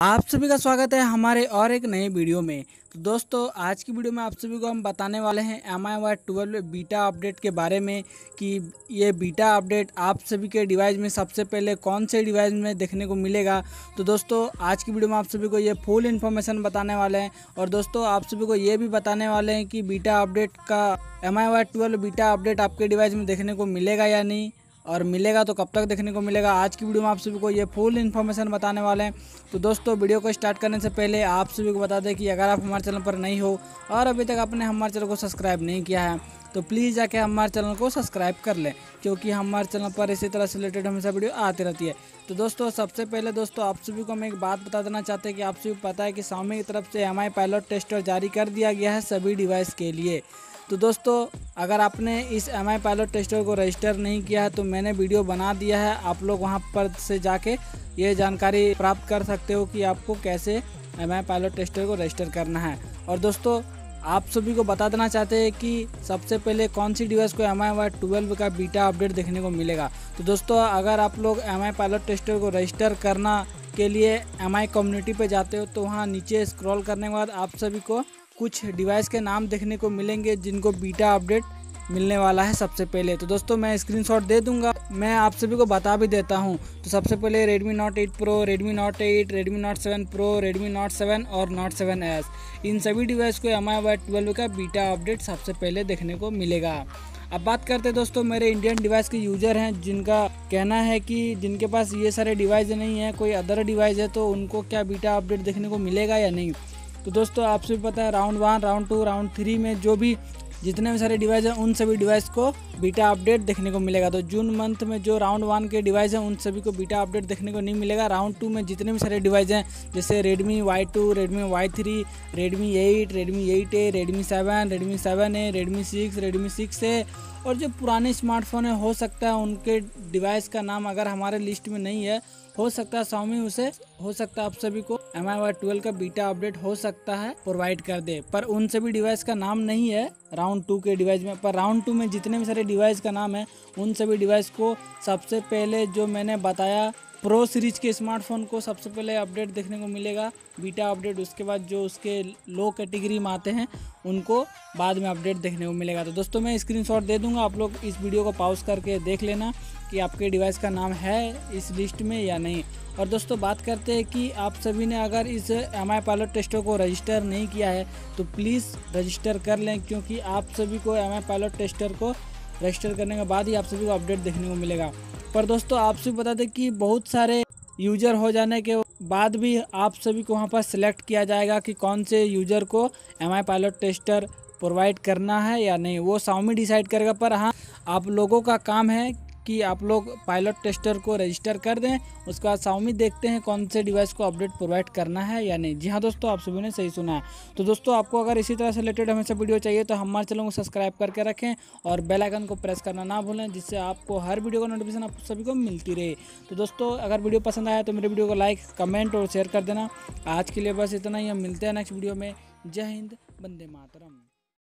आप सभी का स्वागत है हमारे और एक नए वीडियो में। तो दोस्तों, आज की वीडियो में आप सभी को हम बताने वाले हैं M I Y twelve beta update के बारे में कि ये बीटा अपडेट आप सभी के डिवाइस में सबसे पहले कौन से डिवाइस में देखने को मिलेगा। तो दोस्तों, आज की वीडियो में आप सभी को ये फुल इन्फॉर्मेशन बताने वाले हैं और दोस्तों, आप सभी को ये भी बताने वाले हैं कि बीटा अपडेट का M I Y twelve beta update आपके डिवाइस में देखने को मिलेगा या नहीं। और मिलेगा तो कब तक देखने को मिलेगा। आज की वीडियो में आप सभी को ये फुल इन्फॉर्मेशन बताने वाले हैं। तो दोस्तों, वीडियो को स्टार्ट करने से पहले आप सभी को बता दें कि अगर आप हमारे चैनल पर नहीं हो और अभी तक आपने हमारे चैनल को सब्सक्राइब नहीं किया है तो प्लीज़ जाके हमारे चैनल को सब्सक्राइब कर लें, क्योंकि हमारे चैनल पर इसी तरह से रिलेटेड हमेशा वीडियो आती रहती है। तो दोस्तों, सबसे पहले दोस्तों, आप सभी को हम एक बात बता देना चाहते हैं कि आप सभी पता है कि सामी की तरफ़ से एमआई पायलट टेस्टर जारी कर दिया गया है सभी डिवाइस के लिए। तो दोस्तों, अगर आपने इस एम आई पायलट टेस्टर को रजिस्टर नहीं किया है तो मैंने वीडियो बना दिया है। आप लोग वहाँ पर से जाके ये जानकारी प्राप्त कर सकते हो कि आपको कैसे एम आई पायलट टेस्टर को रजिस्टर करना है। और दोस्तों, आप सभी को बता देना चाहते हैं कि सबसे पहले कौन सी डिवाइस को एम आई वाई ट्वेल्व का बीटा अपडेट देखने को मिलेगा? तो दोस्तों, अगर आप लोग एम आई पायलट टेस्टर को रजिस्टर करना के लिए एम आई कम्युनिटी पर जाते हो तो वहाँ नीचे स्क्रॉल करने के बाद आप सभी को कुछ डिवाइस के नाम देखने को मिलेंगे जिनको बीटा अपडेट मिलने वाला है सबसे पहले। तो दोस्तों मैं स्क्रीनशॉट दे दूँगा। मैं आप सभी को बता भी देता हूँ। तो सबसे पहले Redmi Note 8 Pro, Redmi Note 8, Redmi Note 7 Pro, Redmi Note 7 और Note 7s इन सभी डिवाइस को एम आई ट्वेल्व का बीटा अपडेट सबसे पहले देखने को मिलेगा। अब बात करते हैं दोस्तों मेरे इंडियन डिवाइस के यूज़र हैं जिनका कहना है कि जिनके पास ये सारे डिवाइस नहीं है कोई अदर डिवाइस है तो उनको क्या बीटा अपडेट देखने को मिलेगा या नहीं? तो दोस्तों, आपसे भी पता है round one round two round three में जो भी जितने भी सारे डिवाइस हैं, उन सभी डिवाइस को बीटा अपडेट देखने को मिलेगा। तो जून मंथ में जो राउंड वन के डिवाइस हैं, उन सभी को बीटा अपडेट देखने को नहीं मिलेगा। राउंड टू में जितने भी सारे डिवाइस हैं, जैसे Redmi Y two Redmi Y three Redmi eight Redmi eight A Redmi seven Redmi seven A Redmi six Redmi six A और जो पुराने स्मार्टफ़ोन है, हो सकता है उनके डिवाइस का नाम अगर हमारे लिस्ट में नहीं है, हो सकता है स्वामी उसे हो सकता है आप सभी को एम आई वाई ट्वेल्व का बीटा अपडेट हो सकता है प्रोवाइड कर दे। पर उन सभी डिवाइस का नाम नहीं है राउंड टू के डिवाइस में। पर राउंड टू में जितने भी सारे डिवाइस का नाम है, उन सभी डिवाइस को सबसे पहले जो मैंने बताया प्रो सीरीज़ के स्मार्टफ़ोन को सबसे पहले अपडेट देखने को मिलेगा। बीटा अपडेट उसके बाद जो उसके लो कैटेगरी में आते हैं, उनको बाद में अपडेट देखने को मिलेगा। तो दोस्तों, मैं स्क्रीनशॉट दे दूँगा, आप लोग इस वीडियो को पॉज करके देख लेना कि आपके डिवाइस का नाम है इस लिस्ट में या नहीं। और दोस्तों, बात करते हैं कि आप सभी ने अगर इस एम आई पायलट टेस्टर को रजिस्टर नहीं किया है तो प्लीज़ रजिस्टर कर लें, क्योंकि आप सभी को एम आई पायलट टेस्टर को रजिस्टर करने के बाद ही आप सभी को अपडेट देखने को मिलेगा। पर दोस्तों आपसे बता दें कि बहुत सारे यूज़र हो जाने के बाद भी आप सभी को वहाँ पर सिलेक्ट किया जाएगा कि कौन से यूज़र को M I pilot tester provide करना है या नहीं। वो साउमी डिसाइड करेगा, पर हाँ आप लोगों का काम है कि आप लोग पायलट टेस्टर को रजिस्टर कर दें। उसके बाद साउमी देखते हैं कौन से डिवाइस को अपडेट प्रोवाइड करना है या नहीं। जी हाँ दोस्तों, आप सभी ने सही सुना है। तो दोस्तों, आपको अगर इसी तरह से रिलेटेड हमेशा वीडियो चाहिए तो हमारे चैनल को सब्सक्राइब करके रखें और बेल आइकन को प्रेस करना ना भूलें, जिससे आपको हर वीडियो का नोटिफिकेशन आप सभी को मिलती रहे। तो दोस्तों, अगर वीडियो पसंद आया तो मेरे वीडियो को लाइक कमेंट और शेयर कर देना। आज के लिए बस इतना ही। हम मिलते हैं नेक्स्ट वीडियो में। जय हिंद बंदे मातरम।